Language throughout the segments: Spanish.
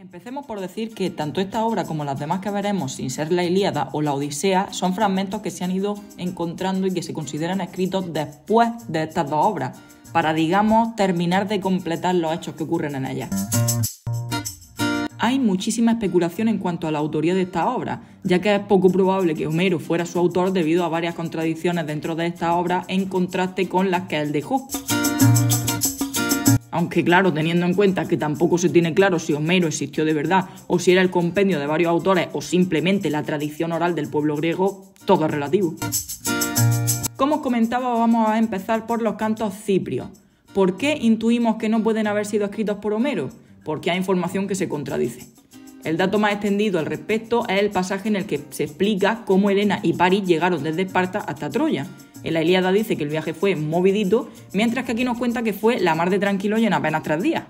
Empecemos por decir que tanto esta obra como las demás que veremos, sin ser la Ilíada o la Odisea, son fragmentos que se han ido encontrando y que se consideran escritos después de estas dos obras, para, digamos, terminar de completar los hechos que ocurren en ellas. Hay muchísima especulación en cuanto a la autoría de esta obra, ya que es poco probable que Homero fuera su autor debido a varias contradicciones dentro de esta obra en contraste con las que él dejó. Aunque claro, teniendo en cuenta que tampoco se tiene claro si Homero existió de verdad o si era el compendio de varios autores o simplemente la tradición oral del pueblo griego, todo es relativo. Como os comentaba, vamos a empezar por los cantos ciprios. ¿Por qué intuimos que no pueden haber sido escritos por Homero? Porque hay información que se contradice. El dato más extendido al respecto es el pasaje en el que se explica cómo Helena y París llegaron desde Esparta hasta Troya, en la Ilíada dice que el viaje fue movidito, mientras que aquí nos cuenta que fue la mar de tranquilo y en apenas tres días.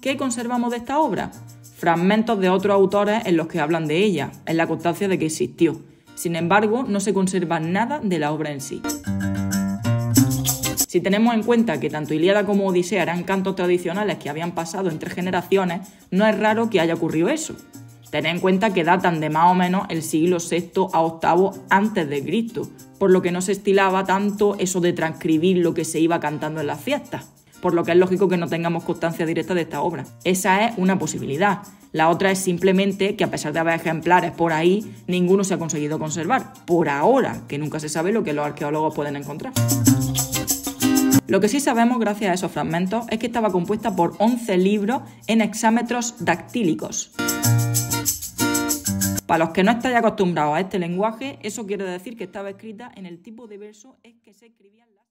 ¿Qué conservamos de esta obra? Fragmentos de otros autores en los que hablan de ella, en la constancia de que existió. Sin embargo, no se conserva nada de la obra en sí. Si tenemos en cuenta que tanto Ilíada como Odisea eran cantos tradicionales que habían pasado entre generaciones, no es raro que haya ocurrido eso. Tened en cuenta que datan de más o menos el siglo VI a VIII antes de Cristo, por lo que no se estilaba tanto eso de transcribir lo que se iba cantando en las fiestas, por lo que es lógico que no tengamos constancia directa de esta obra. Esa es una posibilidad. La otra es simplemente que a pesar de haber ejemplares por ahí, ninguno se ha conseguido conservar. Por ahora, que nunca se sabe lo que los arqueólogos pueden encontrar. Lo que sí sabemos gracias a esos fragmentos es que estaba compuesta por 11 libros en hexámetros dactílicos. Para los que no estáis acostumbrados a este lenguaje, eso quiere decir que estaba escrita en el tipo de verso es que se escribían las...